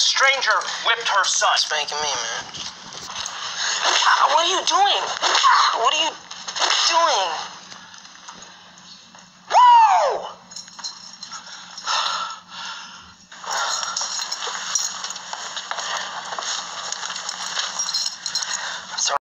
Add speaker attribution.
Speaker 1: a stranger whipped her son.
Speaker 2: Spanking me, man. What are you doing? What are you doing?